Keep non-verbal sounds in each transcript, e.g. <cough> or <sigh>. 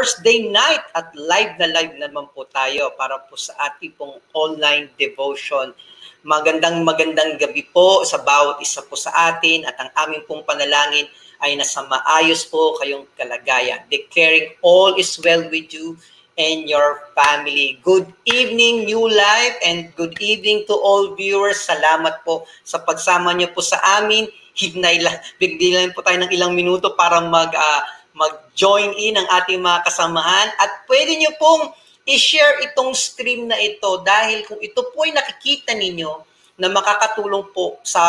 Thursday night at live na live naman po tayo para po sa ating pong online devotion. Magandang magandang gabi po sa bawat isa po sa atin at ang aming pong panalangin ay nasa maayos po kayong kalagayan. Declaring all is well with you and your family. Good evening, New Life, and good evening to all viewers. Salamat po sa pagsama niyo po sa amin. Hignay lang, bigdilan po tayo ng ilang minuto para mag, uh, mag-join in ang ating mga kasamahan. At pwede niyo pong i-share itong stream na ito dahil kung ito po ay nakikita ninyo na makakatulong po sa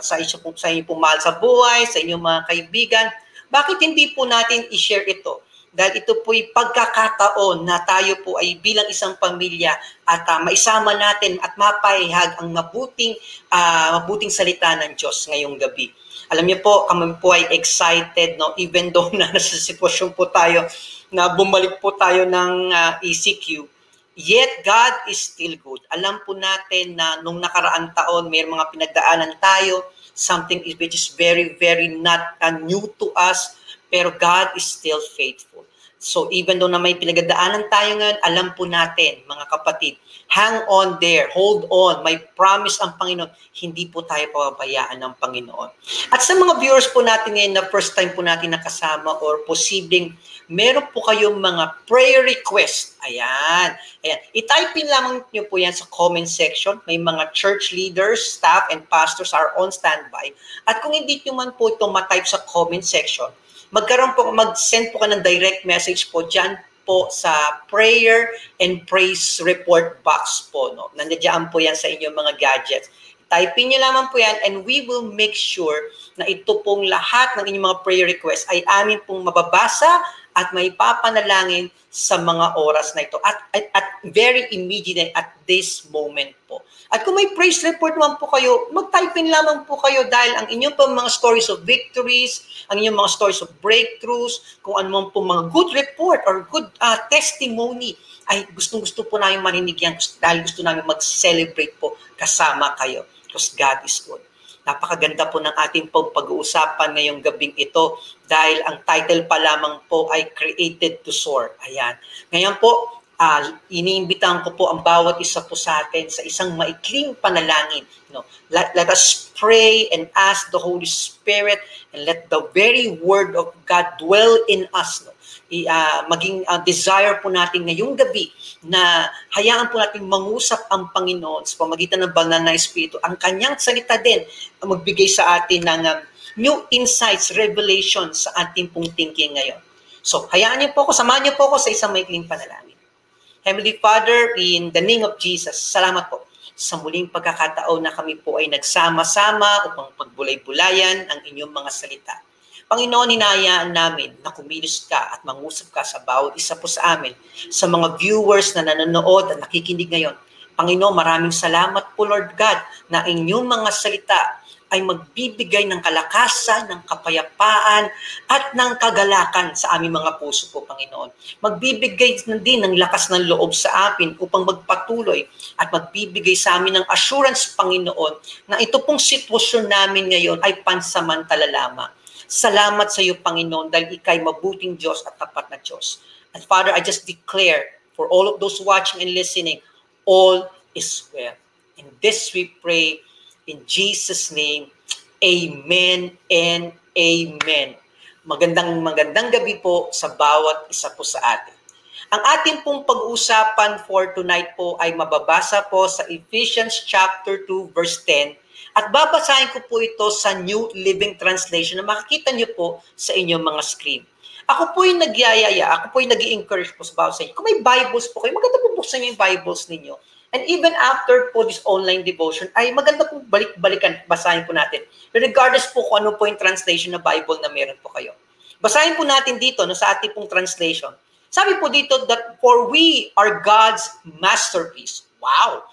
sa inyo po sa inyo mahal sa buhay, sa inyong mga kaibigan, bakit hindi po natin i-share ito? Dahil ito po'y pagkakataon na tayo po ay bilang isang pamilya at uh, maisama natin at mapahihag ang mabuting uh, mabuting salita ng Diyos ngayong gabi. Alam niyo po, kami po ay excited no even though na <laughs> nasa sitwasyon po tayo na bumalik po tayo ng uh, ECQ. Yet God is still good. Alam po natin na nung nakaraan taon may mga pinagdaanan tayo, something which is very very not uh, new to us pero God is still faithful. So even though na may pinagdaanan tayo ngayon, alam po natin, mga kapatid, hang on there, hold on, may promise ang Panginoon, hindi po tayo pababayaan ng Panginoon. At sa mga viewers po natin ngayon na first time po natin nakasama or posibleng meron po kayong mga prayer request. Ayan. Ayan. I-type in lamang nyo po yan sa comment section. May mga church leaders, staff, and pastors are on standby. At kung hindi nyo man po ito matype sa comment section, magkaroon po, mag-send po ka ng direct message po dyan po sa prayer and praise report box po. No? Nandiyan po yan sa inyong mga gadgets. Type nyo lamang po yan and we will make sure na ito pong lahat ng inyong mga prayer requests ay amin pong mababasa at may papanalangin sa mga oras na ito at, at, at very immediate at this moment po. At kung may praise report naman po kayo, mag-type in lamang po kayo dahil ang inyong po mga stories of victories, ang inyong mga stories of breakthroughs, kung ano po mga good report or good uh, testimony, ay gustong-gusto po namin marinig yan dahil gusto namin mag-celebrate po kasama kayo because God is good. Napakaganda po ng ating pag-uusapan ngayong gabing ito dahil ang title pa lamang po ay Created to Soar. Ayan. Ngayon po, uh, iniimbitahan ko po ang bawat isa po sa atin sa isang maikling panalangin. No? Let, let us pray and ask the Holy Spirit and let the very Word of God dwell in us. No? uh, maging uh, desire po natin ngayong gabi na hayaan po natin mangusap ang Panginoon sa pamagitan ng banal na Espiritu. Ang kanyang salita din ang magbigay sa atin ng um, new insights, revelation sa ating pong thinking ngayon. So, hayaan niyo po ako, samahan niyo po ako sa isang maikling panalangin. Heavenly Father, in the name of Jesus, salamat po sa muling pagkakataon na kami po ay nagsama-sama upang pagbulay-bulayan ang inyong mga salita. Panginoon, hinayaan namin na kumilos ka at mangusap ka sa bawat isa po sa amin, sa mga viewers na nanonood at nakikinig ngayon. Panginoon, maraming salamat po Lord God na inyong mga salita ay magbibigay ng kalakasan, ng kapayapaan, at ng kagalakan sa aming mga puso po, Panginoon. Magbibigay din ng lakas ng loob sa amin upang magpatuloy at magbibigay sa amin ng assurance, Panginoon, na ito pong sitwasyon namin ngayon ay pansamantala lamang Salamat sa iyo, Panginoon, dahil ikay mabuting Diyos at tapat na Diyos. And Father, I just declare for all of those watching and listening, all is well. In this we pray in Jesus' name. Amen and amen. Magandang magandang gabi po sa bawat isa po sa atin. Ang ating pong pag-uusapan for tonight po ay mababasa po sa Ephesians chapter 2 verse 10 at babasahin ko po ito sa New Living Translation na makikita niyo po sa inyong mga screen. Ako po yung nagyayaya, ako po yung nag encourage po sa bawat sa inyo. Kung may Bibles po kayo, maganda po buksan niyo yung Bibles ninyo. And even after po this online devotion, ay maganda po balik-balikan, basahin po natin. Regardless po kung ano po yung translation na Bible na meron po kayo. Basahin po natin dito no, sa ating pong translation. Sabi po dito that for we are God's masterpiece. Wow!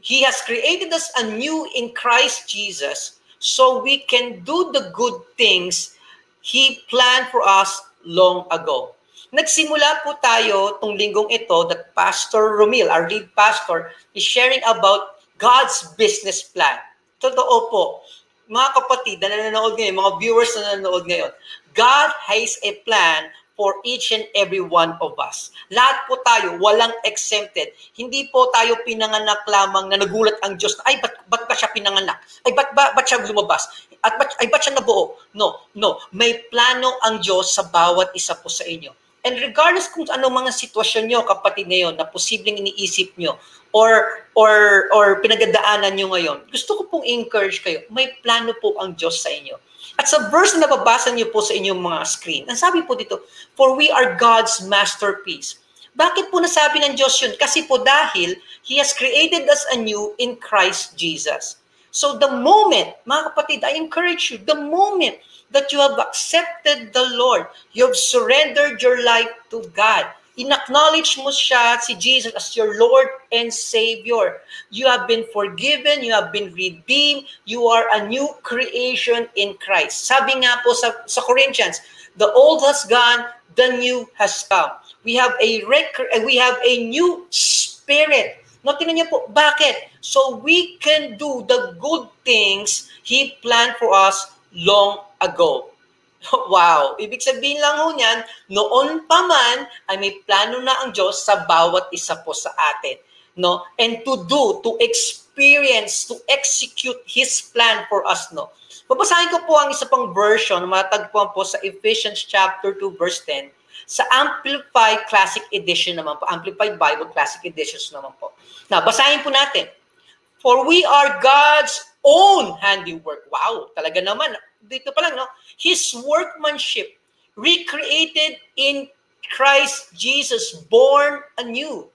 He has created us anew in Christ Jesus so we can do the good things He planned for us long ago. Nagsimula po tayo tong linggong ito that Pastor Romil, our lead pastor, is sharing about God's business plan. Totoo po. Mga kapatid na nanonood ngayon, mga viewers na nanonood ngayon, God has a plan for each and every one of us. Lahat po tayo, walang exempted. Hindi po tayo pinanganak lamang na nagulat ang Diyos. Ay, ba't, ba't ba siya pinanganak? Ay, ba't, ba, ba't siya lumabas? At ba't, ay, ba't siya nabuo? No, no. May plano ang Diyos sa bawat isa po sa inyo. And regardless kung ano mga sitwasyon nyo, kapatid ngayon, na posibleng iniisip nyo, or, or, or pinagdadaanan nyo ngayon, gusto ko pong encourage kayo, may plano po ang Diyos sa inyo. At sa verse na nababasa niyo po sa inyong mga screen, ang sabi po dito, For we are God's masterpiece. Bakit po nasabi ng Diyos yun? Kasi po dahil He has created us anew in Christ Jesus. So the moment, mga kapatid, I encourage you, the moment that you have accepted the Lord, you have surrendered your life to God, inacknowledge mo siya, si Jesus, as your Lord and Savior. You have been forgiven, you have been redeemed, you are a new creation in Christ. Sabi nga po sa, sa Corinthians, the old has gone, the new has come. We have a rec- we have a new spirit. No, tingnan niyo po, bakit? So we can do the good things He planned for us long ago. <laughs> Wow! Ibig sabihin lang ho niyan, noon pa man ay may plano na ang Diyos sa bawat isa po sa atin. No? And to do, to experience, to execute His plan for us. No? Babasahin ko po ang isa pang version, matagpuan po sa Ephesians chapter 2 verse 10, sa Amplified Classic Edition naman po, Amplified Bible Classic Editions naman po. Na, basahin po natin. For we are God's own handiwork. Wow, talaga naman. Dito pa lang, no? his workmanship, recreated in Christ Jesus, born anew,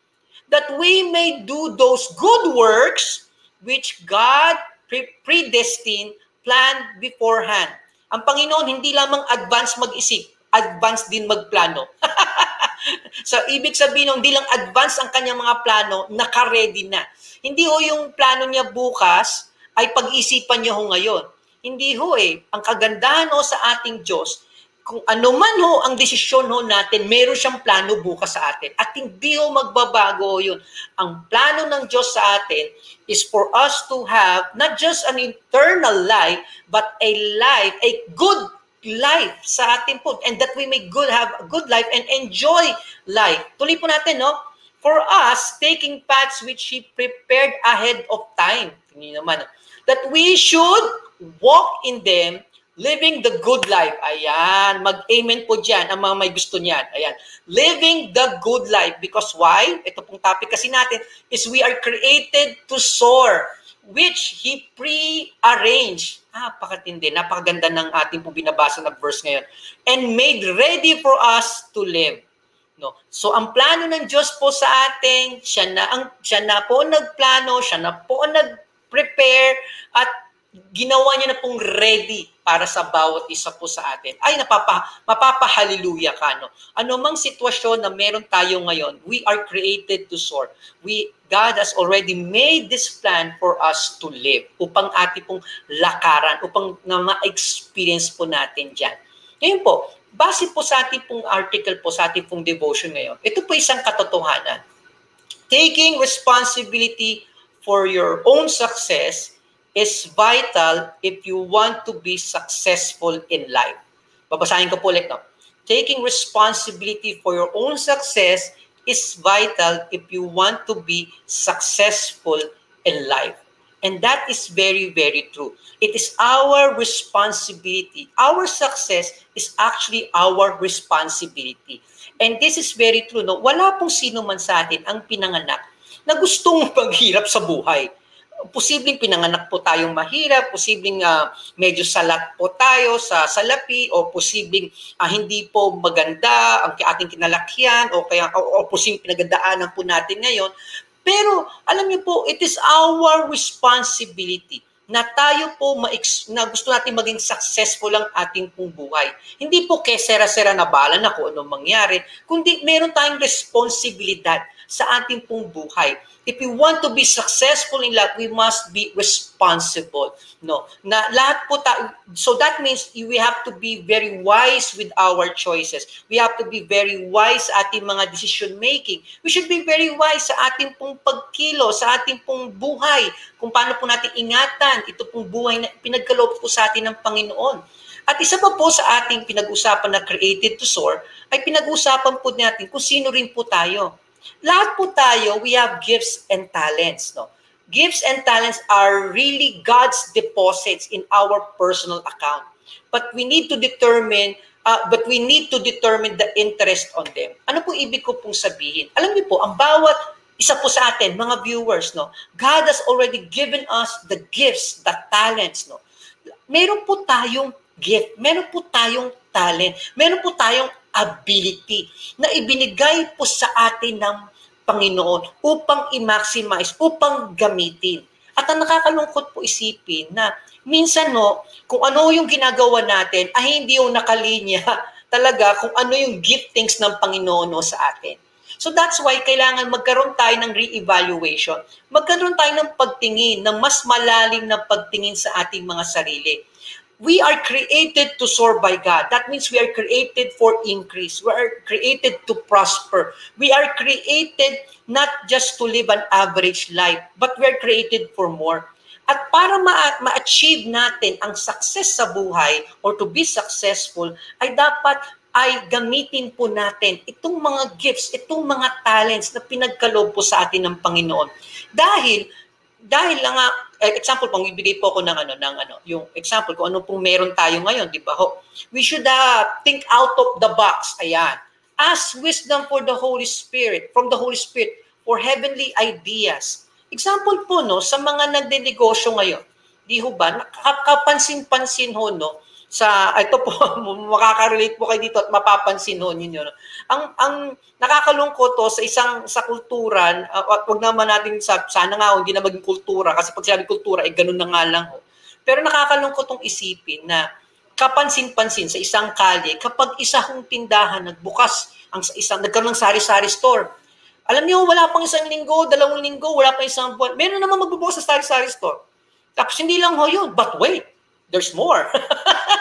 that we may do those good works which God pre- predestined, planned beforehand. Ang Panginoon hindi lamang advance mag-isip, advance din magplano. <laughs> so, ibig sabihin, hindi lang advance ang kanyang mga plano, naka-ready na. Hindi ho yung plano niya bukas ay pag-isipan niya ho ngayon hindi ho eh. Ang kagandahan ho sa ating Diyos, kung ano man ho ang desisyon ho natin, meron siyang plano bukas sa atin. At hindi ho magbabago yun. Ang plano ng Diyos sa atin is for us to have not just an eternal life, but a life, a good life sa atin po. And that we may good have a good life and enjoy life. Tuloy po natin, no? For us, taking paths which He prepared ahead of time. Tingnan naman. That we should walk in them, living the good life. Ayan, mag-amen po dyan ang mga may gusto niyan. Ayan, living the good life. Because why? Ito pong topic kasi natin is we are created to soar, which He pre-arranged. Napakatindi, napakaganda ng ating po binabasa na verse ngayon. And made ready for us to live. No. So ang plano ng Diyos po sa atin, siya na ang siya na po nagplano, siya na po nag-prepare at ginawa niya na pong ready para sa bawat isa po sa atin. Ay, napapa, mapapahaliluya ka, no? Ano mang sitwasyon na meron tayo ngayon, we are created to soar. We, God has already made this plan for us to live, upang ating pong lakaran, upang na ma-experience po natin dyan. Ngayon po, base po sa ating pong article po, sa ating pong devotion ngayon, ito po isang katotohanan. Taking responsibility for your own success is vital if you want to be successful in life. Babasahin ko po ulit. No? Taking responsibility for your own success is vital if you want to be successful in life. And that is very, very true. It is our responsibility. Our success is actually our responsibility. And this is very true. No? Wala pong sino man sa atin ang pinanganak na gustong paghirap sa buhay posibleng pinanganak po tayong mahirap, posibleng uh, medyo salat po tayo sa salapi o posibleng uh, hindi po maganda ang ating kinalakyan o kaya o, o posibleng pinagdaanan po natin ngayon. Pero alam niyo po, it is our responsibility na tayo po ma na gusto natin maging successful ang ating pong buhay. Hindi po kesera-sera na bala na kung anong mangyari, kundi meron tayong responsibilidad sa ating pong buhay if we want to be successful in life, we must be responsible. No, na lahat po ta- so that means we have to be very wise with our choices. We have to be very wise sa ating mga decision making. We should be very wise sa ating pong pagkilo, sa ating pong buhay, kung paano po natin ingatan ito pong buhay na pinagkaloob po sa atin ng Panginoon. At isa pa po sa ating pinag-usapan na created to soar, ay pinag-usapan po natin kung sino rin po tayo. Lahat po tayo, we have gifts and talents. No? Gifts and talents are really God's deposits in our personal account. But we need to determine uh, but we need to determine the interest on them. Ano po ibig ko pong sabihin? Alam niyo po, ang bawat isa po sa atin, mga viewers, no, God has already given us the gifts, the talents, no. Meron po tayong gift, meron po tayong talent, meron po tayong ability na ibinigay po sa atin ng Panginoon upang i-maximize, upang gamitin. At ang nakakalungkot po isipin na minsan no, kung ano yung ginagawa natin ay hindi yung nakalinya <laughs> talaga kung ano yung giftings ng Panginoon no, sa atin. So that's why kailangan magkaroon tayo ng re-evaluation. Magkaroon tayo ng pagtingin, ng mas malalim na pagtingin sa ating mga sarili. We are created to soar by God. That means we are created for increase. We are created to prosper. We are created not just to live an average life, but we are created for more. At para ma- ma-achieve natin ang success sa buhay or to be successful, ay dapat ay gamitin po natin itong mga gifts, itong mga talents na pinagkaloob po sa atin ng Panginoon. Dahil dahil lang nga eh, example pang bibigay po ako ng ano ng ano yung example kung ano pong meron tayo ngayon di ba ho? We should uh, think out of the box ayan. Ask wisdom for the Holy Spirit from the Holy Spirit for heavenly ideas. Example po no sa mga nagdenegosyo ngayon di ho ba nakapansin-pansin ho no sa <laughs> ito po makaka-relate po kayo dito at mapapansin ho ninyo ang ang nakakalungkot to sa isang sa kulturan uh, wag naman natin sa sana nga hindi na maging kultura kasi pag sinabi kultura ay eh, ganun na nga lang ho. pero nakakalungkot tong isipin na kapansin-pansin sa isang kalye kapag isa hong tindahan nagbukas ang isang nagkaroon ng sari-sari store alam niyo wala pang isang linggo dalawang linggo wala pang isang buwan meron naman magbubukas sa sari-sari store tapos hindi lang ho yun but wait there's more. <laughs>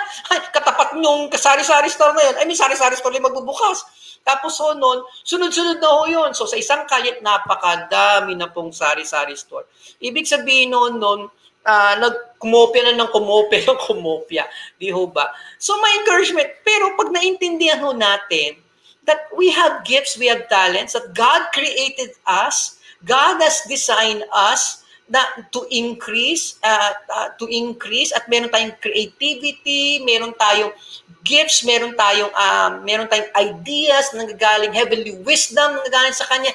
Katapat nung sari-sari store na yun, I mean, sari-sari store yung magbubukas. Tapos ho noon, sunod-sunod na ho yun. So sa isang kayat, napakadami na pong sari-sari store. Ibig sabihin noon, noon, uh, nagkumopya na ng kumopya ng <laughs> kumopya. Di ho ba? So my encouragement, pero pag naintindihan ho natin that we have gifts, we have talents, that God created us, God has designed us, na to increase uh, uh, to increase at meron tayong creativity, meron tayong gifts, meron tayong um, meron tayong ideas na nagagaling heavenly wisdom na nagagaling sa kanya,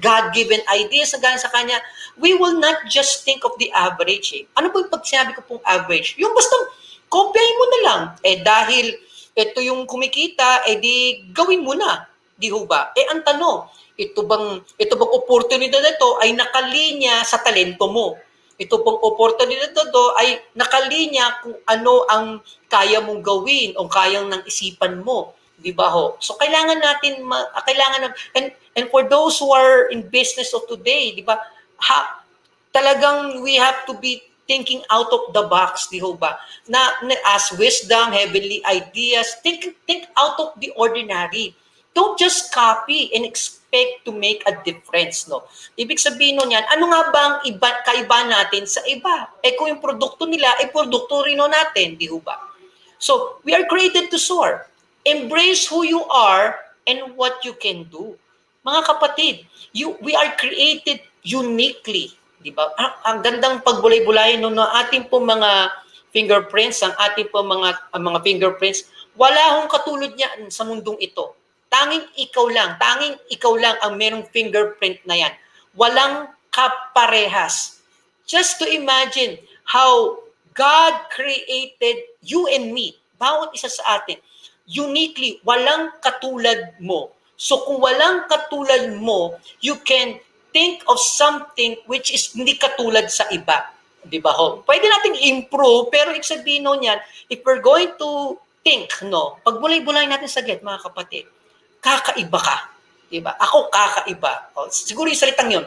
God-given ideas na nagagaling sa kanya. We will not just think of the average. Eh. Ano po yung pag sinabi ko pong average? Yung basta kopyahin mo na lang. Eh dahil ito yung kumikita, eh di gawin mo na. Di ho ba? Eh ang tanong, ito bang ito bang oportunidad nito ay nakalinya sa talento mo. Ito pong oportunidad nito ay nakalinya kung ano ang kaya mong gawin o kayang ng isipan mo, 'di ba ho? So kailangan natin ma, kailangan ng and and for those who are in business of today, 'di ba? Ha, talagang we have to be thinking out of the box, di ho ba? Na, na as wisdom, heavenly ideas, think think out of the ordinary. Don't just copy and expect to make a difference, no? Ibig sabihin nun yan, ano nga ba ang iba, kaiba natin sa iba? Eh kung yung produkto nila, eh produkto rin natin, di ba? So, we are created to soar. Embrace who you are and what you can do. Mga kapatid, you, we are created uniquely, di ba? Ang, ang gandang pagbulay-bulay no, no ating po mga fingerprints, ang ating po mga ang mga fingerprints, wala hong katulad niya sa mundong ito. Tanging ikaw lang, tanging ikaw lang ang merong fingerprint na yan. Walang kaparehas. Just to imagine how God created you and me, bawat isa sa atin, uniquely, walang katulad mo. So kung walang katulad mo, you can think of something which is hindi katulad sa iba. Di ba ho? Pwede nating improve, pero ibig sabihin nun yan, if we're going to think, no, pagbulay-bulay natin sa get, mga kapatid, kakaiba ka. Diba? Ako kakaiba. O, siguro yung salitang yun,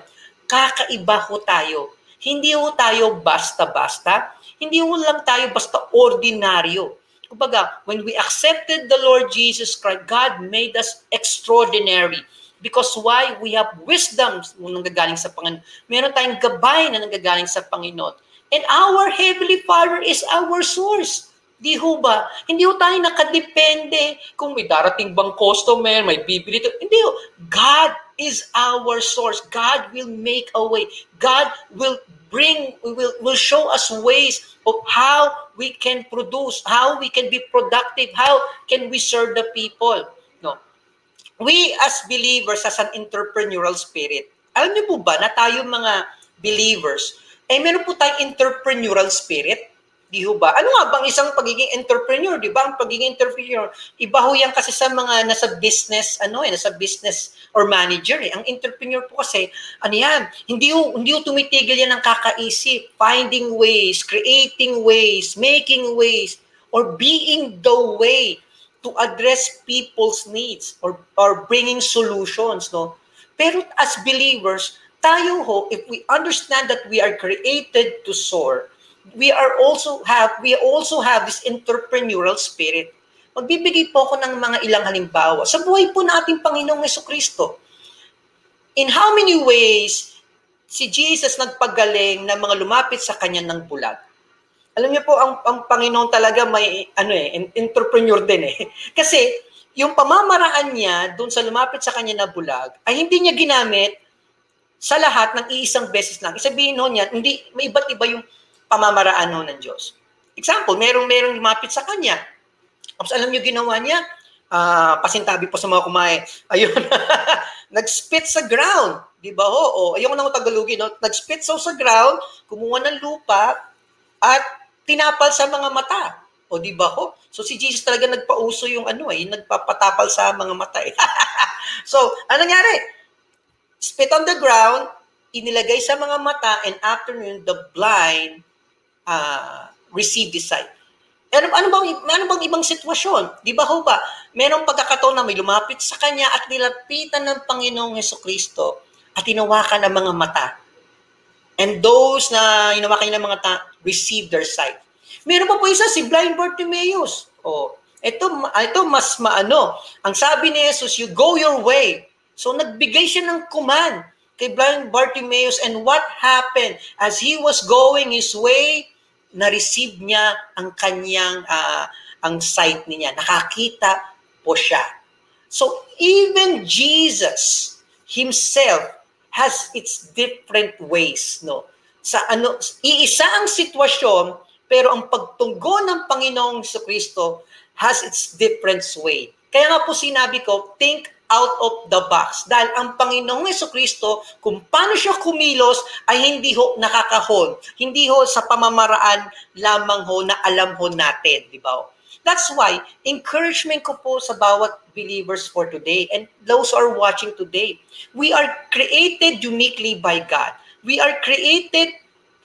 kakaiba ho tayo. Hindi ho tayo basta-basta. Hindi ho lang tayo basta ordinaryo. Kumbaga, when we accepted the Lord Jesus Christ, God made us extraordinary. Because why? We have wisdom na nanggagaling sa Panginoon. Meron tayong gabay na nanggagaling sa Panginoon. And our Heavenly Father is our source. Di ho ba? Hindi ho tayo nakadepende kung may darating bang customer, may bibili. Hindi ho. God is our source. God will make a way. God will bring, will, will show us ways of how we can produce, how we can be productive, how can we serve the people. No. We as believers, as an entrepreneurial spirit, alam niyo po ba na tayo mga believers, eh meron po tayong entrepreneurial spirit Di ho ba? Ano nga bang isang pagiging entrepreneur, di ba? Ang pagiging entrepreneur, iba ho yan kasi sa mga nasa business, ano eh, nasa business or manager eh. Ang entrepreneur po kasi, ano yan, hindi ho, hindi ho tumitigil yan ng kakaisip, finding ways, creating ways, making ways, or being the way to address people's needs or, or bringing solutions, no? Pero as believers, tayo ho, if we understand that we are created to soar, we are also have we also have this entrepreneurial spirit. Magbibigay po ako ng mga ilang halimbawa sa buhay po nating Panginoong Yeso Kristo. In how many ways si Jesus nagpagaling ng mga lumapit sa kanya ng bulag? Alam niyo po, ang, ang Panginoon talaga may ano eh, entrepreneur din eh. <laughs> Kasi yung pamamaraan niya doon sa lumapit sa kanya na bulag ay hindi niya ginamit sa lahat ng iisang beses lang. Isabihin noon niya, hindi, may iba't iba yung pamamaraan ho ng Diyos. Example, merong merong lumapit sa kanya. Tapos alam niyo ginawa niya? Uh, pasintabi po sa mga kumain. <laughs> Ayun, nag-spit sa ground. Di ba ho? O, ayun na Tagalogin. No? Nag-spit so sa ground, kumuha ng lupa, at tinapal sa mga mata. O di ba ho? So si Jesus talaga nagpauso yung ano eh, nagpapatapal sa mga mata eh. <laughs> so, ano nangyari? Spit on the ground, inilagay sa mga mata, and after the blind uh, the sight. Ano, ano, bang, ano bang ibang sitwasyon? Di ba ho ba? Merong pagkakataon na may lumapit sa kanya at nilapitan ng Panginoong Heso Kristo at tinawakan ng mga mata. And those na hinawakan ng mga ta, receive their sight. Meron pa po isa, si blind Bartimaeus. Oh, ito, ito mas maano. Ang sabi ni Jesus, you go your way. So nagbigay siya ng command kay blind Bartimaeus and what happened as he was going his way na-receive niya ang kanyang uh, ang sight niya. Nakakita po siya. So even Jesus himself has its different ways, no? Sa ano, iisa ang sitwasyon, pero ang pagtunggo ng Panginoong Kristo has its different way. Kaya nga po sinabi ko, think out of the box. Dahil ang Panginoong Yeso Kristo, kung paano siya kumilos, ay hindi ho nakakahon. Hindi ho sa pamamaraan lamang ho na alam ho natin. Di ba? That's why, encouragement ko po sa bawat believers for today and those who are watching today. We are created uniquely by God. We are created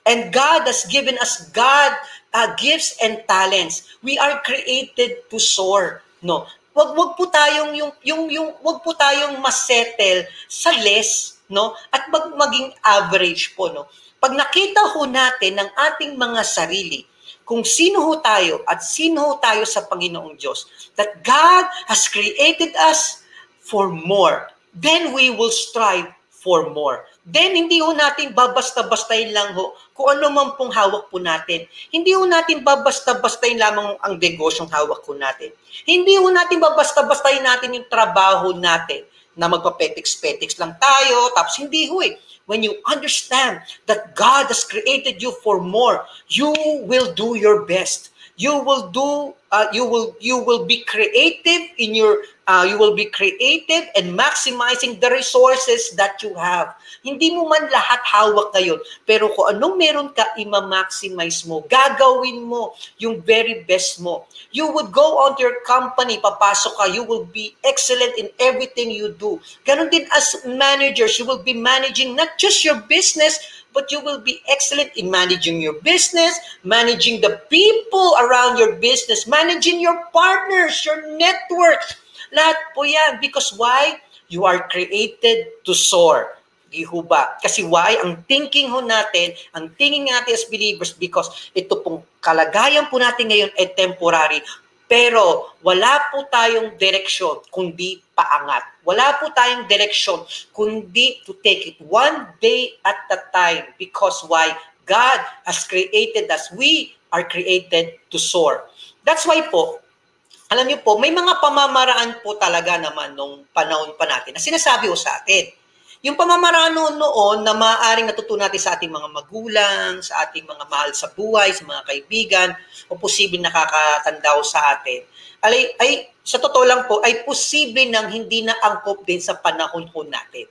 and God has given us God uh, gifts and talents. We are created to soar. No, wag wag po tayong yung yung yung wag po tayong masettle sa less, no? At mag, maging average po, no? Pag nakita ho natin ng ating mga sarili, kung sino ho tayo at sino ho tayo sa Panginoong Diyos, that God has created us for more, then we will strive for more. Then hindi ho natin babasta-bastayin lang ho kung ano man pong hawak po natin. Hindi ho natin babasta-bastayin lamang ang negosyong hawak po natin. Hindi ho natin babasta-bastayin natin yung trabaho natin na magpa-petics-petics lang tayo, tapos hindi ho eh. When you understand that God has created you for more, you will do your best. You will do, uh, you will, you will be creative in your uh, you will be creative and maximizing the resources that you have. Hindi mo man lahat hawak ngayon, pero kung anong meron ka, ima-maximize mo. Gagawin mo yung very best mo. You would go on to your company, papasok ka, you will be excellent in everything you do. Ganon din as managers, you will be managing not just your business, but you will be excellent in managing your business, managing the people around your business, managing your partners, your network, lahat po yan. Because why? You are created to soar. Di ba? Kasi why? Ang thinking ho natin, ang thinking natin as believers, because ito pong kalagayan po natin ngayon ay temporary. Pero wala po tayong direksyon kundi paangat. Wala po tayong direksyon kundi to take it one day at a time. Because why? God has created us. We are created to soar. That's why po, alam niyo po, may mga pamamaraan po talaga naman nung panahon pa natin na sinasabi ko sa atin. Yung pamamaraan noon, noon na maaaring natutunan natin sa ating mga magulang, sa ating mga mahal sa buhay, sa mga kaibigan, o posibleng nakakatandaw sa atin, ay, ay sa totoo lang po, ay posible nang hindi na angkop din sa panahon po natin.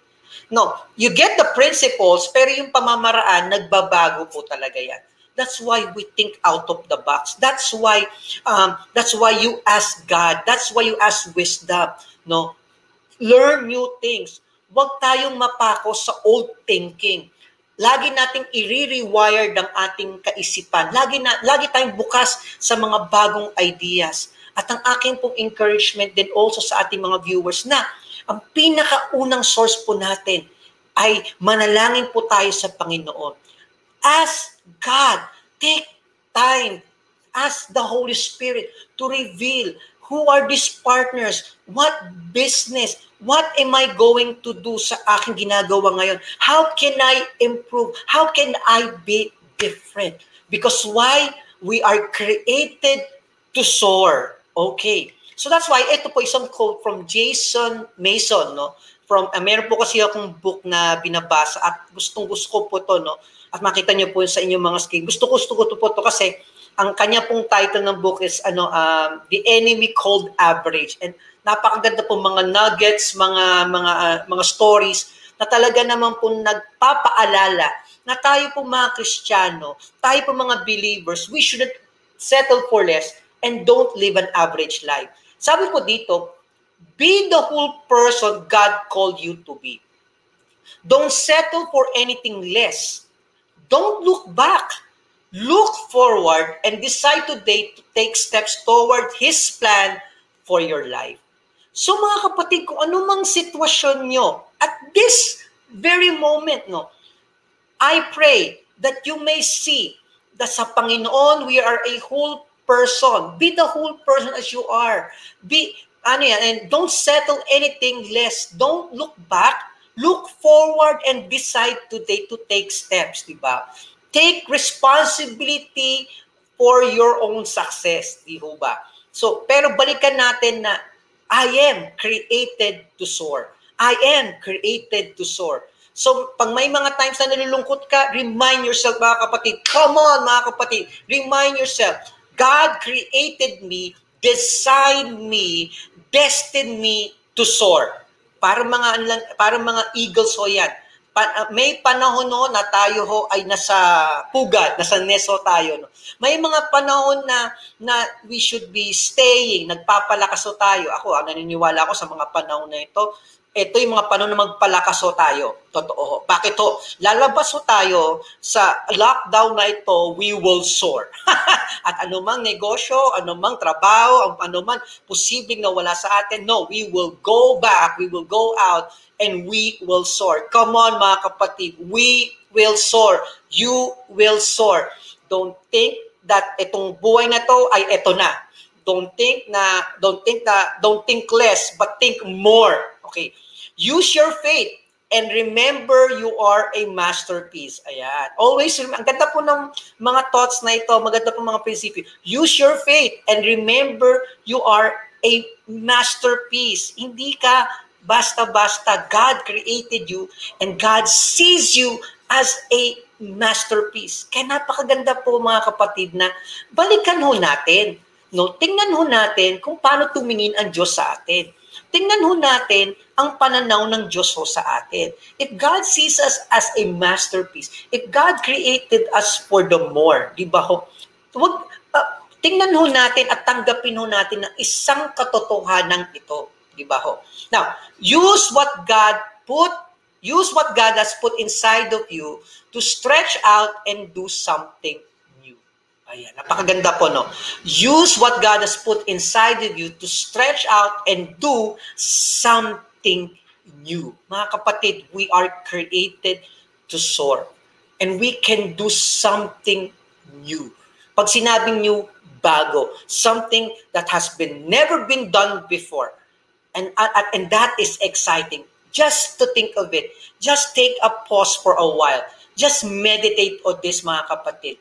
No, you get the principles, pero yung pamamaraan, nagbabago po talaga yan. That's why we think out of the box. That's why um, that's why you ask God. That's why you ask wisdom. No, learn new things. Huwag tayong mapako sa old thinking. Lagi nating i-rewire ang ating kaisipan. Lagi na lagi tayong bukas sa mga bagong ideas. At ang aking pong encouragement din also sa ating mga viewers na ang pinakaunang source po natin ay manalangin po tayo sa Panginoon. Ask God, take time, ask the Holy Spirit to reveal who are these partners, what business, what am I going to do sa aking ginagawa ngayon? How can I improve? How can I be different? Because why? We are created to soar. Okay. So that's why ito po isang quote from Jason Mason, no? From uh, meron po kasi akong book na binabasa at gustong gusto ko po to, no? at makita niyo po sa inyong mga screen. Gusto ko, gusto ko to po to kasi ang kanya pong title ng book is ano um, The Enemy Called Average. And napakaganda po mga nuggets, mga mga uh, mga stories na talaga naman po nagpapaalala na tayo po mga Kristiyano, tayo po mga believers, we shouldn't settle for less and don't live an average life. Sabi po dito, be the whole person God called you to be. Don't settle for anything less Don't look back. Look forward and decide today to take steps toward His plan for your life. So mga kapatid, kung anumang sitwasyon nyo at this very moment, no, I pray that you may see that sa Panginoon, we are a whole person. Be the whole person as you are. Be, ano yan, and don't settle anything less. Don't look back look forward and decide today to take steps, di ba? Take responsibility for your own success, di ba? So, pero balikan natin na I am created to soar. I am created to soar. So, pag may mga times na nalulungkot ka, remind yourself, mga kapatid, come on, mga kapatid, remind yourself, God created me, designed me, destined me to soar. Para mga para mga eagles ho yan. Pa, uh, may panahon no na tayo ho ay nasa pugad, nasa neso tayo no. May mga panahon na na we should be staying, nagpapalakas ho tayo. Ako, ah, naniniwala ako sa mga panahon na ito ito yung mga panahon na magpalakas ho tayo. Totoo. Bakit ho? Lalabas ho tayo sa lockdown na ito, we will soar. <laughs> At anumang negosyo, anumang trabaho, anumang posibleng nawala sa atin, no, we will go back, we will go out, and we will soar. Come on mga kapatid, we will soar. You will soar. Don't think that itong buhay na to ay ito na. Don't think na, don't think na, don't think less, but think more. Okay Use your faith and remember you are a masterpiece. Ayan. Always, ang ganda po ng mga thoughts na ito, maganda po mga prinsipyo. Use your faith and remember you are a masterpiece. Hindi ka basta-basta. God created you and God sees you as a masterpiece. Kaya napakaganda po mga kapatid na balikan ho natin. No? Tingnan ho natin kung paano tumingin ang Diyos sa atin tingnan ho natin ang pananaw ng Diyos ho sa atin. If God sees us as a masterpiece, if God created us for the more, di ba ho? Wag, uh, tingnan ho natin at tanggapin ho natin ng isang katotohanan ito. Di ba ho? Now, use what God put, use what God has put inside of you to stretch out and do something Ayan, napakaganda po, no? Use what God has put inside of you to stretch out and do something new. Mga kapatid, we are created to soar. And we can do something new. Pag sinabing new, bago. Something that has been never been done before. And, uh, and that is exciting. Just to think of it. Just take a pause for a while. Just meditate on this, mga kapatid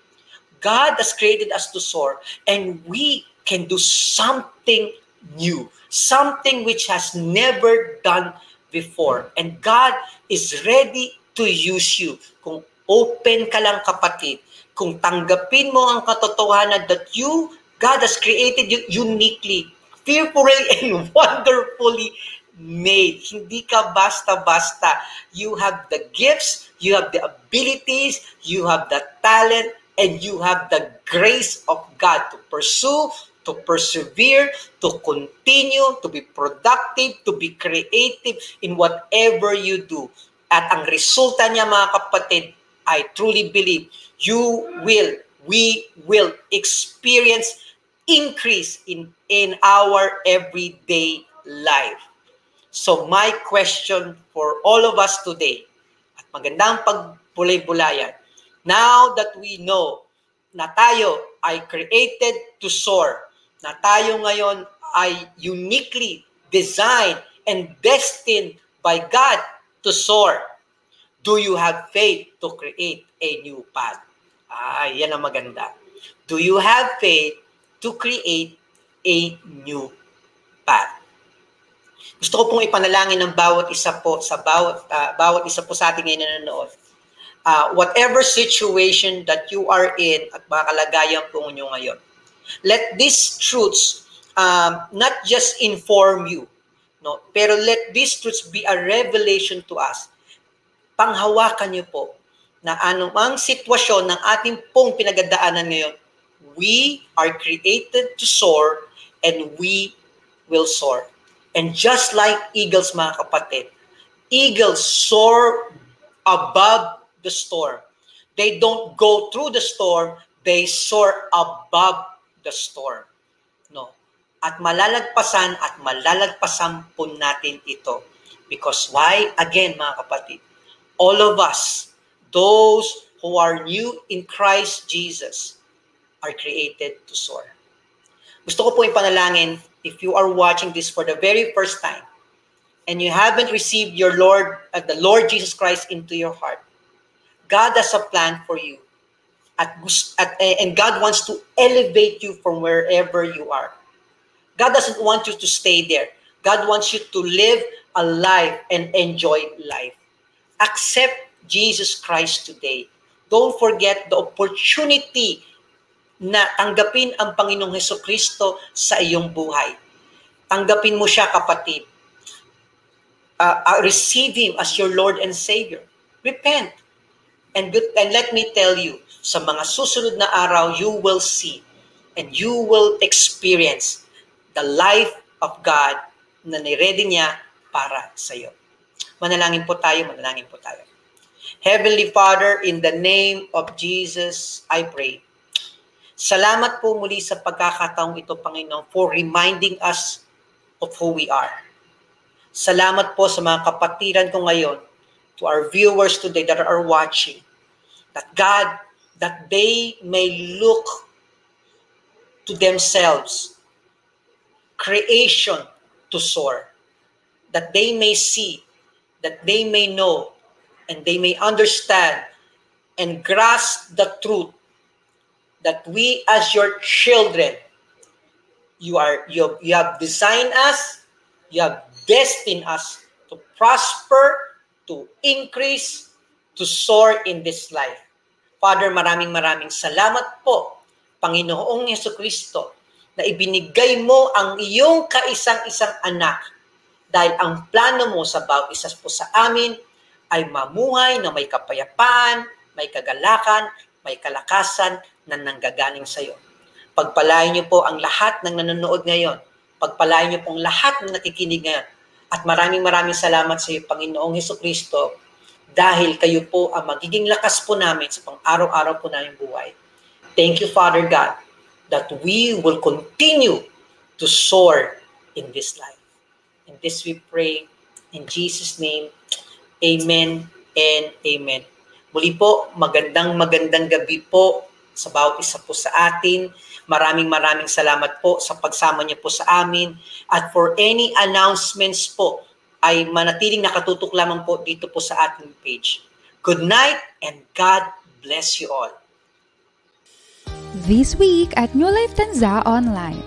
God has created us to soar and we can do something new, something which has never done before. And God is ready to use you. Kung open ka lang kapatid, kung tanggapin mo ang katotohanan that you, God has created you uniquely, fearfully <laughs> and wonderfully made. Hindi ka basta-basta. You have the gifts, you have the abilities, you have the talent, and you have the grace of God to pursue, to persevere, to continue, to be productive, to be creative in whatever you do. At ang resulta niya mga kapatid, I truly believe you will, we will experience increase in, in our everyday life. So my question for all of us today, at magandang pagbulay-bulayan, now that we know na tayo ay created to soar, na tayo ngayon ay uniquely designed and destined by God to soar, do you have faith to create a new path? Ah, yan ang maganda. Do you have faith to create a new path? Gusto ko pong ipanalangin ng bawat isa po sa bawat uh, bawat isa po sa ating ngayon nanonood. Uh, whatever situation that you are in at mga kalagayan po ninyo ngayon. Let these truths um, not just inform you, no, pero let these truths be a revelation to us. Panghawakan niyo po na anumang sitwasyon ng ating pong pinagdaanan ngayon, we are created to soar and we will soar. And just like eagles, mga kapatid, eagles soar above the storm. They don't go through the storm, they soar above the storm. No. At malalagpasan at malalagpasan po natin ito. Because why? Again, mga kapatid, all of us those who are new in Christ Jesus are created to soar. Gusto ko po ipanalangin, if you are watching this for the very first time, and you haven't received your Lord, uh, the Lord Jesus Christ into your heart, God has a plan for you. At, at, and God wants to elevate you from wherever you are. God doesn't want you to stay there. God wants you to live a life and enjoy life. Accept Jesus Christ today. Don't forget the opportunity na tanggapin ang Panginoong Heso Kristo sa iyong buhay. Tanggapin mo siya, kapatid. Uh, uh, receive Him as your Lord and Savior. Repent. And, and let me tell you, sa mga susunod na araw, you will see and you will experience the life of God na niready niya para sa iyo. Manalangin po tayo, manalangin po tayo. Heavenly Father, in the name of Jesus, I pray. Salamat po muli sa pagkakataong ito, Panginoon, for reminding us of who we are. Salamat po sa mga kapatiran ko ngayon, to our viewers today that are watching, that God, that they may look to themselves, creation to soar, that they may see, that they may know and they may understand and grasp the truth that we as your children you are you, you have designed us you have destined us to prosper to increase to soar in this life father maraming maraming salamat po Panginoong Yesu Kristo na ibinigay mo ang iyong kaisang-isang anak dahil ang plano mo sa bawat isa po sa amin ay mamuhay na may kapayapaan, may kagalakan, may kalakasan na nanggagaling sa iyo. Pagpalain niyo po ang lahat ng nanonood ngayon. Pagpalain niyo po ang lahat ng nakikinig ngayon. At maraming maraming salamat sa iyo, Panginoong Heso Kristo, dahil kayo po ang magiging lakas po namin sa pang-araw-araw po namin buhay. Thank you, Father God, that we will continue to soar in this life. In this we pray in Jesus' name. Amen and Amen. Muli po, magandang magandang gabi po sa bawat isa po sa atin. Maraming maraming salamat po sa pagsama niyo po sa amin. At for any announcements po, ay manatiling nakatutok lamang po dito po sa ating page. Good night and God bless you all. This week at New Life Tanza Online.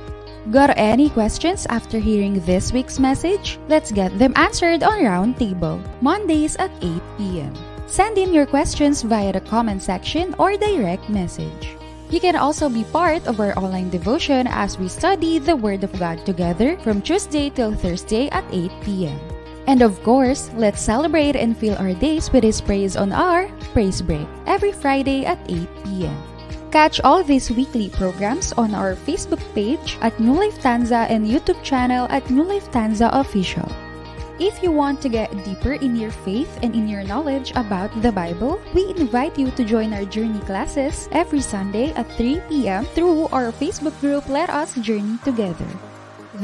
Got any questions after hearing this week's message? Let's get them answered on Roundtable, Mondays at 8 p.m. Send in your questions via the comment section or direct message. You can also be part of our online devotion as we study the Word of God together from Tuesday till Thursday at 8 p.m. And of course, let's celebrate and fill our days with His praise on our Praise Break every Friday at 8 p.m. Catch all these weekly programs on our Facebook page at New Life Tanza and YouTube channel at New Life Tanza Official. If you want to get deeper in your faith and in your knowledge about the Bible, we invite you to join our journey classes every Sunday at 3 p.m. through our Facebook group Let Us Journey Together.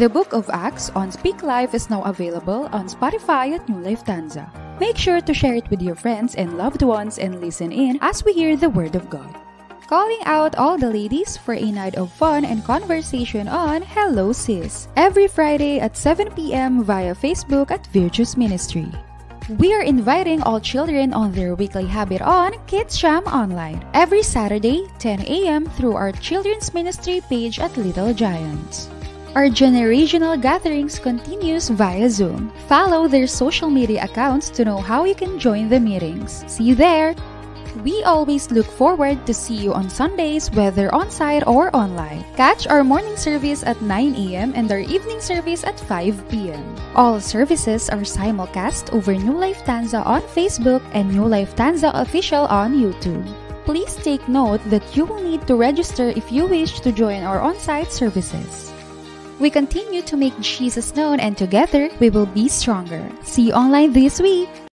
The Book of Acts on Speak Life is now available on Spotify at New Life Tanza. Make sure to share it with your friends and loved ones and listen in as we hear the Word of God. Calling out all the ladies for a night of fun and conversation on Hello Sis every Friday at 7 p.m. via Facebook at Virtuous Ministry. We are inviting all children on their weekly habit on Kids Jam Online every Saturday, 10 a.m. through our Children's Ministry page at Little Giants. Our generational gatherings continues via Zoom. Follow their social media accounts to know how you can join the meetings. See you there! We always look forward to see you on Sundays, whether on-site or online. Catch our morning service at 9 a.m. and our evening service at 5 p.m. All services are simulcast over New Life Tanza on Facebook and New Life Tanza Official on YouTube. Please take note that you will need to register if you wish to join our on-site services. We continue to make Jesus known and together we will be stronger. See you online this week!